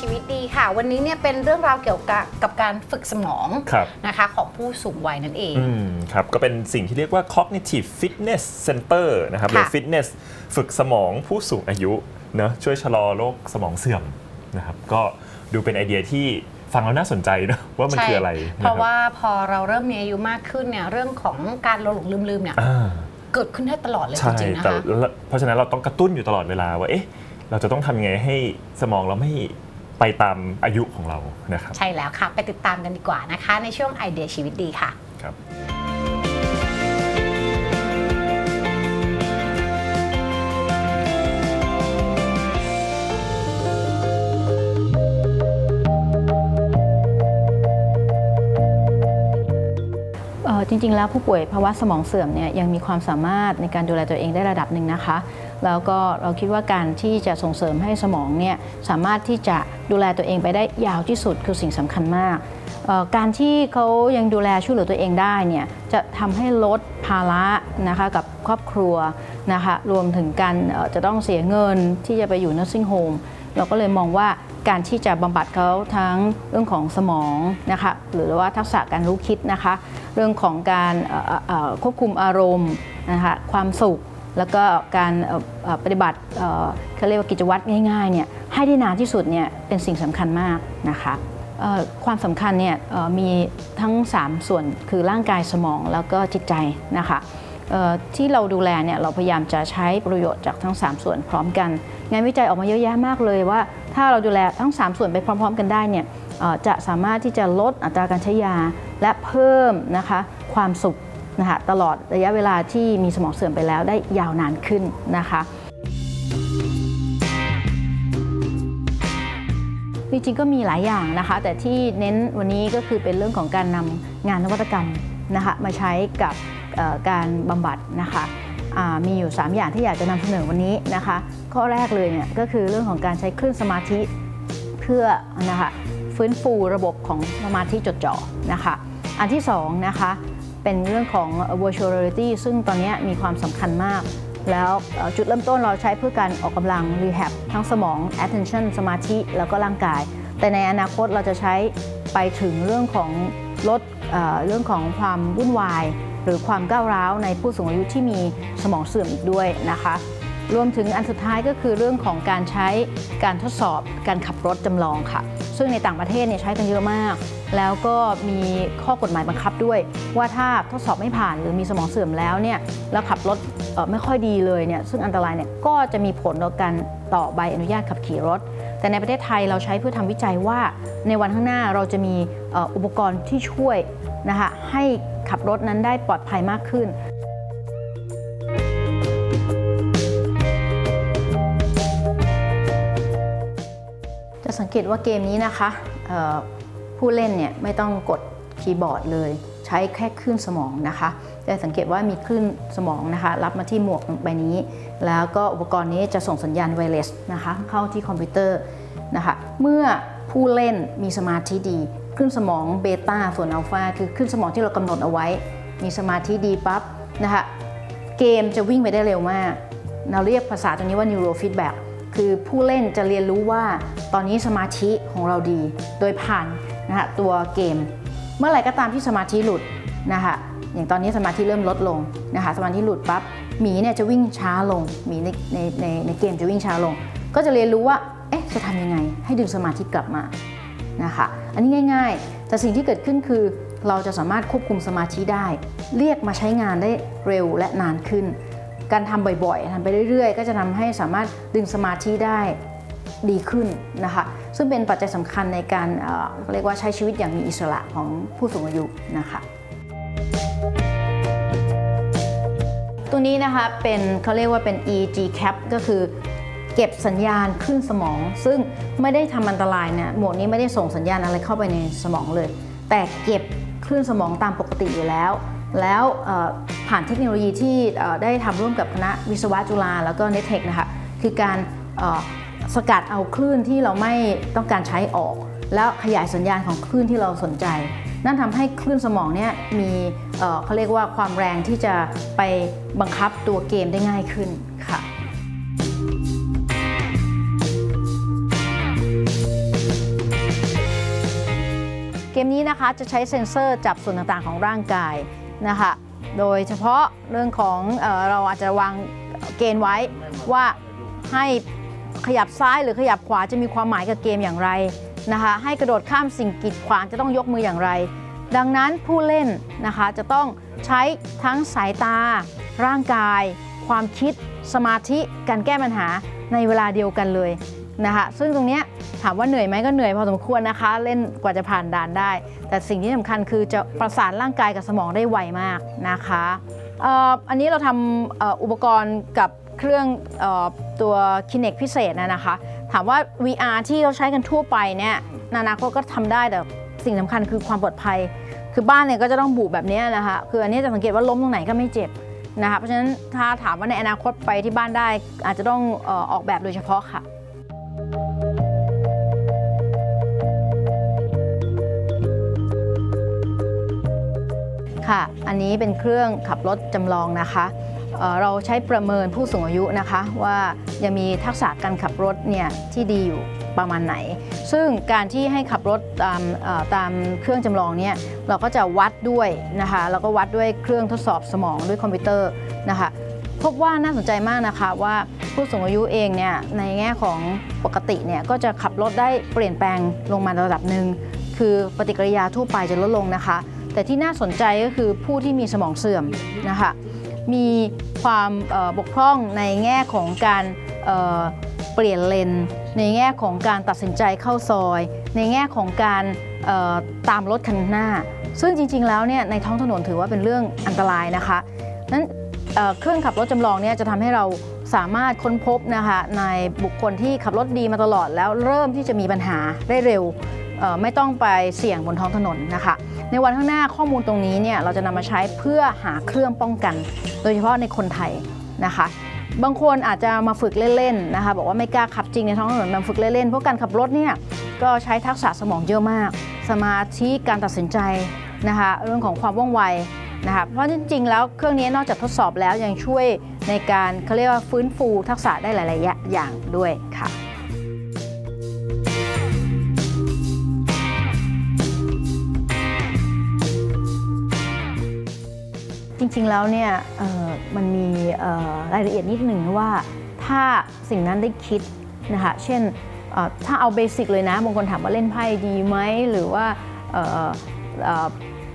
ชีวิตดีค่ะ วันนี้เนี่ยเป็นเรื่องราวเกี่ยวกับกับการฝึกสมองครับนะคะของผู้สูงวัยนั่นเองอืมครับก็เป็นสิ่งที่เรียกว่า cognitive fitness center นะครับหรือค่ะ fitness ฝึกสมองผู้สูงอายุเนอะช่วยชะลอโรคสมองเสื่อมนะครับก็ดูเป็นไอเดียที่ฟังแล้วน่าสนใจนะว่ามันใช่คืออะไร เพราะนคบว่าพอเราเริ่มมีอายุมากขึ้นเนี่ยเรื่องของการหลงลืมๆเนี่ยอ่าเกิดขึ้นได้ตลอดเลยจใช่ริงๆนะแต่คะละเพราะฉะนั้นเราต้องกระตุ้นอยู่ตลอดเวลาว่าเอ๊ะเราจะต้องทำยังไงให้สมองเราไม่ ไปตามอายุของเรานะครับ ใช่แล้วค่ะ ไปติดตามกันดีกว่านะคะ ในช่วงไอเดียชีวิตดีค่ะครับ จริง ๆ แล้วผู้ป่วยภาวะสมองเสื่อมเนี่ยยังมีความสามารถในการดูแลตัวเองได้ระดับหนึ่งนะคะ แล้วก็เราคิดว่าการที่จะส่งเสริมให้สมองเนี่ยสามารถที่จะดูแลตัวเองไปได้ยาวที่สุดคือสิ่งสำคัญมาก การที่เขายังดูแลช่วยเหลือตัวเองได้เนี่ยจะทำให้ลดภาระนะคะกับครอบครัวนะคะรวมถึงการจะต้องเสียเงินที่จะไปอยู่ nursing home เราก็เลยมองว่าการที่จะบำบัดเขาทั้งเรื่องของสมองนะคะหรือว่าทักษะการรู้คิดนะคะ เรื่องของการควบคุมอารมณ์นะคะความสุข แล้วก็การปฏิบัติเขาเรียกว่ากิจวัตรง่ายๆเนี่ยให้ได้นานที่สุดเนี่ยเป็นสิ่งสำคัญมากนะคะความสำคัญเนี่ยมีทั้ง 3 ส่วนคือร่างกายสมองแล้วก็จิตใจนะคะ ที่เราดูแลเนี่ยเราพยายามจะใช้ประโยชน์จากทั้ง 3 ส่วนพร้อมกัน งานวิจัยออกมาเยอะแยะมากเลยว่า ถ้าเราดูแลทั้ง 3 ส่วนไปพร้อม ๆ กันได้เนี่ยจะสามารถที่จะลดอัตราการใช้ยา และเพิ่มนะคะความสุขนะคะตลอดระยะเวลาที่มีสมองเสื่อมไปแล้วได้ยาวนานขึ้นนะคะจริงๆก็มีหลายอย่างนะคะ แต่ที่เน้นวันนี้ก็คือเป็นเรื่องของการนำงานนวัตกรรมนะคะมาใช้กับ การบำบัดนะคะมีอยู่ 3 อย่างที่อยากจะนำเสนอวันนี้นะคะ ข้อแรกเลยเนี่ยก็คือเรื่องของการใช้คลื่นสมาธิเพื่อนะคะฟื้นฟูระบบของสมาธิจดจ่อนะคะ อันที่2นะคะเป็นเรื่องของ virtual reality ซึ่งตอนนี้มีความสำคัญมาก แล้วจุดเริ่มต้นเราใช้เพื่อการออกกำลัง rehab ทั้งสมอง attention สมาธิ แล้วก็ร่างกาย แต่ในอนาคตเราจะใช้ไปถึงเรื่องของลดเรื่องของความวุ่นวาย หรือความก้าวร้าวในผู้สูงอายุที่มีสมองเสื่อมอีกด้วยนะคะรวมถึงอันสุดท้ายก็คือเรื่องของการใช้การทดสอบการขับรถจำลองค่ะ ซึ่งในต่างประเทศเนี่ยใช้กันเยอะมาก แล้วก็มีข้อกฎหมายบังคับด้วย ว่าถ้าทดสอบไม่ผ่านหรือมีสมองเสื่อมแล้วเนี่ยแล้วขับรถไม่ค่อยดีเลยเนี่ยซึ่งอันตรายเนี่ยก็จะมีผลต่อการต่อใบอนุญาตขับขี่รถ แต่ในประเทศไทยเราใช้เพื่อทำวิจัยว่าในวันข้างหน้าเราจะมีอุปกรณ์ที่ช่วยนะคะให้ขับรถนั้นได้ปลอดภัยมากขึ้นจะสังเกตว่าเกมนี้นะคะผู้เล่นเนี่ยไม่ต้องกดคีย์บอร์ดเลย ใช้แค่คลื่นสมองนะคะจะสังเกตว่ามีคลื่นสมองนะคะรับมาที่หมวกใบนี้ แล้วก็อุปกรณ์นี้จะส่งสัญญาณ wireless นะคะเข้าที่คอมพิวเตอร์นะคะเมื่อผู้เล่นมีสมาธิดีคลื่นสมองเบต้าส่วนอัลฟาคือคลื่นสมองที่เรากำหนดเอาไว้ มีสมาธิดีปั๊บนะคะเกมจะวิ่งไปได้เร็วมากเราเรียกภาษาตัวนี้ว่า neurofeedback คือผู้เล่นจะเรียนรู้ว่าตอนนี้สมาธิของเราดี โดยผ่านนะคะตัวเกม เมื่อไหร่ก็ตามที่สมาธิหลุดนะคะอย่างตอนนี้สมาธิเริ่มลดลงนะคะสมาธิหลุดปั๊บหมีเนี่ยจะวิ่งช้าลงหมีในในในในเกมจะวิ่งช้าลง ก็จะเรียนรู้ว่าเอ๊ะจะทำยังไง ให้ดึงสมาธิกลับมานะคะอันนี้ง่าย ๆ แต่สิ่งที่เกิดขึ้นคือเราจะสามารถควบคุมสมาธิได้ เรียกมาใช้งานได้เร็วและนานขึ้น การทำบ่อยๆทำไปเรื่อยๆ ก็จะทำให้สามารถดึงสมาธิได้ ดีขึ้นนะคะ ซึ่งเป็นปัจจัยสำคัญในการเอ่อเรียกว่าใช้ชีวิตอย่างมีอิสระของผู้สูงอายุนะคะตัวนี้นะคะเป็นเขาเรียกว่าเป็น EEG cap ก็คือเก็บสัญญาณขึ้นสมอง ซึ่งไม่ได้ทำอันตรายเนี่ยหมวกนี้ไม่ได้ส่งสัญญาณอะไรเข้าไปในสมองเลย แต่เก็บคลื่นสมองตามปกติอยู่แล้ว แล้วผ่านเทคโนโลยีที่ได้ทำร่วมกับคณะวิศวะจุฬาแล้วก็เนเทคนะคะคือการ สกัดเอาคลื่นที่เราไม่ต้องการใช้ออก แล้วขยายสัญญาณของคลื่นที่เราสนใจ นั่นทำให้คลื่นสมองเนี่ยมีเอ่อเขาเรียกว่าความแรงที่จะไปบังคับตัวเกมได้ง่ายขึ้นค่ะเกมนี้นะคะจะใช้เซ็นเซอร์จับส่วนต่างๆของร่างกายนะคะ โดยเฉพาะเรื่องของเออเราอาจจะวางเกณฑ์ไว้ว่าให้ ขยับซ้ายหรือขยับขวาจะมีความหมายกับเกมอย่างไรนะคะให้กระโดดข้ามสิ่งกีดขวางจะต้องยกมืออย่างไร ดังนั้นผู้เล่นนะคะจะต้องใช้ทั้งสายตา ร่างกาย ความคิด สมาธิการแก้ปัญหาในเวลาเดียวกันเลยนะคะซึ่งตรงนี้ถามว่าเหนื่อยไหมก็เหนื่อยพอสมควรนะคะ เล่นกว่าจะผ่านด่านได้ แต่สิ่งที่สำคัญคือจะประสานร่างกายกับสมองได้ไวมากนะคะอ,อ,อันนี้เราทำเอ่ออุปกรณ์กับ เครื่องออตัว Kinect พิเศษนะนะคะ ถามว่า VR ที่เราใช้กันทั่วไปเนี่ยนานาคตก็ทำได้แต่สิ่งสำคัญคือความปลอดภัย คือบ้านเนี่ยก็จะต้องบุแบบนี้นะคะคืออันนี้จะสังเกตว่าล้มตรงไหนก็ไม่เจ็บนะคะเพราะฉะนั้นถ้าถามว่าในอนาคตไปที่บ้านได้อาจจะต้องอออกแบบโดยเฉพาะค่ะค่ะ อันนี้เป็นเครื่องขับรถจำลองนะคะ เราใช้ประเมินผู้สูงอายุนะคะว่ายังมีทักษะการขับรถเนี่ยที่ดีอยู่ประมาณไหน ซึ่งการที่ให้ขับรถตามตามเครื่องจำลองเนี่ยเราก็จะวัดด้วยนะคะแล้วก็วัดด้วยเครื่องทดสอบสมองด้วยคอมพิวเตอร์นะคะพบว่าน่าสนใจมากนะคะว่าผู้สูงอายุเองเนี่ยในแง่ของปกติเนี่ยก็จะขับรถได้เปลี่ยนแปลงลงมาระดับหนึ่งคือปฏิกิริยาทั่วไปจะลดลงนะคะ แต่ที่น่าสนใจก็คือผู้ที่มีสมองเสื่อมนะคะ มีความบกพร่องในแง่ของการเเปลี่ยนเลน ในแง่ของการตัดสินใจเข้าซอย ในแง่ของการตามรถคันหน้า ซึ่งจริง ๆ แล้วเนี่ยในท้องถนนถือว่าเป็นเรื่องอันตรายนะคะนั้นเเครื่องขับรถจำลองเนี่ยจะทำให้เราสามารถค้นพบนะคะในบุคคลที่ขับรถดีมาตลอดแล้วเริ่มที่จะมีปัญหาได้เร็ว ไม่ต้องไปเสี่ยงบนท้องถนนนะคะ ในวันข้างหน้าข้อมูลตรงนี้เนี่ยเราจะนำมาใช้เพื่อหาเครื่องป้องกัน โดยเฉพาะในคนไทยนะคะ บางคนอาจจะมาฝึกเล่นๆนะคะบอกว่าไม่กล้าขับจริงในท้องถนนมาฝึกเล่นๆเพราะการขับรถเนี่ยก็ใช้ทักษะสมองเยอะมาก สมาธิการตัดสินใจนะคะเรื่องของความว่องไวนะคะเพราะจริงๆแล้วเครื่องนี้นอกจากทดสอบแล้วยังช่วยในการเขาเรียกว่าฟื้นฟูทักษะได้หลายๆอย่างด้วยค่ะ ริง ๆ แล้วเนี่ยมันมีรายละเอียดนิดหนึ่งว่าถ้าสิ่งนั้นได้คิดนะคะ เช่นถ้าเอา basic เลยนะบางคนถามว่าเล่นไพ่ดีไหมหรือว่า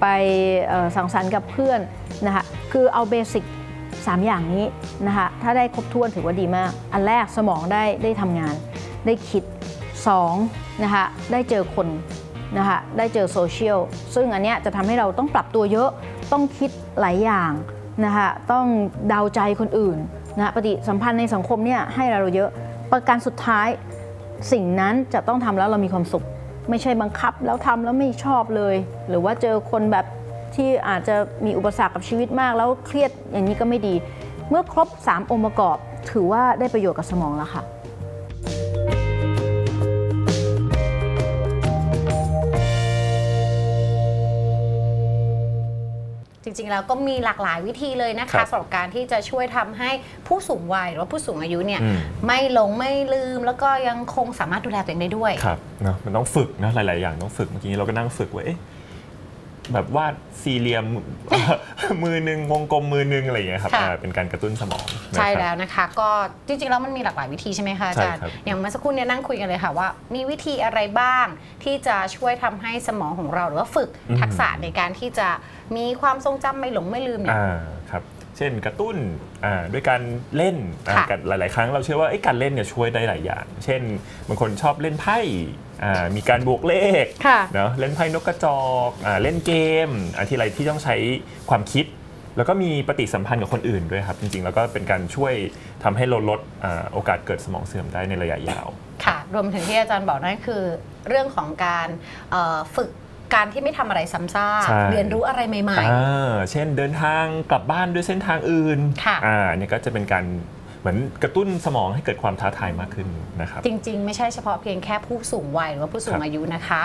ไปสังสรรค์กับเพื่อนนะคะคือเอา basic 3อย่างนี้นะคะถ้าได้ครบถ้วนถือว่าดีมาก อันแรกสมองได้ได้ทำงาน ได้คิด2นะคะได้เจอคนนะคะได้เจอโซเชียลซึ่งอันเนี้ยจะทำให้เราต้องปรับตัวเยอะ ต้องคิดหลายอย่างนะคะต้องเดาใจคนอื่นนะปฏิสัมพันธ์ในสังคมเนี่ยให้เราเยอะ ประการสุดท้ายสิ่งนั้นจะต้องทำแล้วเรามีความสุข ไม่ใช่บังคับแล้วทำแล้วไม่ชอบเลย หรือว่าเจอคนแบบที่อาจจะมีอุปสรรคกับชีวิตมาก แล้วเครียดอย่างนี้ก็ไม่ดี เมื่อครบ 3 องค์ประกอบ ถือว่าได้ประโยชน์กับสมองแล้วค่ะ จริงๆแล้วก็มีหลากหลายวิธีเลยนะครัคะบสำหรับการที่จะช่วยทำให้ผู้สูงวัยหรือว่าผู้สูงอายุเนี่ยอืม ไม่หลงไม่ลืม แล้วก็ยังคงสามารถดูแลตัวเองได้ด้วย ครับเนอะมันต้องฝึกนะหลาย ๆ อย่างต้องฝึกเมื่อกี้เราก็นั่งฝึกว่าเอ๊ะ แบบวาดสี่เหลี่ยมมือหนึ่งวงกลมมือหนึ่งอะไรอย่างเงี้ยครับค่ะอ่าเป็นการกระตุ้นสมองนะครับใช่แล้วนะคะ ก็จริงๆแล้วมันมีหลากหลายวิธีใช่ไหมคะอาจารย์ใช่ครับอย่างเมื่อสักครู่เนี่ยนั่งคุยกันเลยค่ะว่า มีวิธีอะไรบ้างที่จะช่วยทำให้สมองของเราหรือว่าฝึกทักษะในการที่จะมีความทรงจำไม่หลงไม่ลืมเนี่ยอ่าครับเช่นกระตุ้นอ่าด้วยการเล่นอ่าค่ะกันหลาย ๆ ครั้งเราเชื่อว่าเอ้ยการเล่นเนี่ยช่วยได้หลายอย่าง เช่นบางคนชอบเล่นไพ่อ่า มีการบวกเลขค่ะเนาะเล่นไพ่นกกระจอกอ่าเล่นเกมอะที่อะไรที่ต้องใช้ความคิด แล้วก็มีปฏิสัมพันธ์กับคนอื่นด้วยครับ จริงๆ แล้วก็เป็นการช่วยทำให้ลดลดอ่าโอกาสเกิดสมองเสื่อมได้ในระยะยาว ค่ะ รวมถึงที่อาจารย์บอกนั่นคือเรื่องของการเอ่อฝึกการที่ไม่ทำอะไรซ้ำซากใช่เรียนรู้อะไรใหม่อ่าเช่นเดินทางกลับบ้านด้วยเส้นทางอื่น ค่ะ อ่าเนี่ยก็จะเป็นการ เหมือนกระตุ้นสมองให้เกิดความท้าทายมากขึ้นนะครับๆจริง ๆ ไม่ใช่เฉพาะเพียงแค่ผู้สูงวัยหรือว่าผู้สูคงรับอายุนะคะ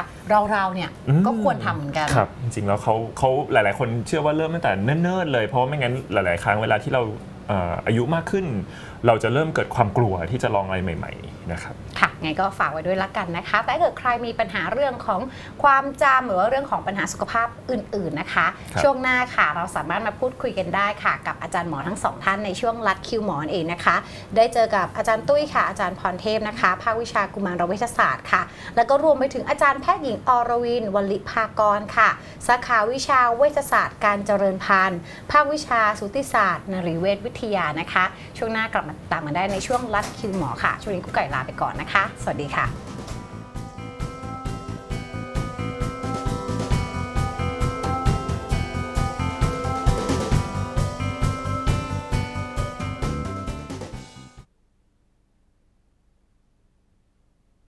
เราๆเนี่ยอืมก็ควรทำเหมือนกัน ครับ จริงๆแล้วเขาเขาหลาย ๆ คนเชื่อว่าเริ่มตั้งแต่เนิ่นๆเลย เพราะว่าไม่งั้นหลาย ๆ ครั้งเวลาที่เราเอ่ออายุมากขึ้น เราจะเริ่มเกิดความกลัวที่จะลองอะไรใหม่ ๆ นะครับ ค่ะ ไงก็ฝากไว้ด้วยละกันนะคะ แต่ถ้าเกิดใครมีปัญหาเรื่องของความจำหรือว่าเรื่องของปัญหาสุขภาพอื่น ๆนะคะ ครับ ช่วงหน้าค่ะเราสามารถมาพูดคุยกันได้ค่ะ กับอาจารย์หมอทั้งสองท่านในช่วงรัดคิวหมอนั่นเองนะคะ ได้เจอกับอาจารย์ตุ้ยค่ะ อาจารย์พรเทพนะคะ ภาควิชากุมารเวชศาสตร์ค่ะ แล้วก็รวมไปถึงอาจารย์แพทย์หญิงอรวินวลิภากรค่ะ สาขาวิชาเวชศาสตร์การเจริญพันธุ์ ภาควิชาสูติศาสตร์นรีเวชวิทยานะคะ ช่วงหน้ากลับมาตามกันได้ในช่วงรัดคิวหมอค่ะ ช่วงนี้กุ๊กไก่ลาไปก่อนนะคะสวัสดีค่ะ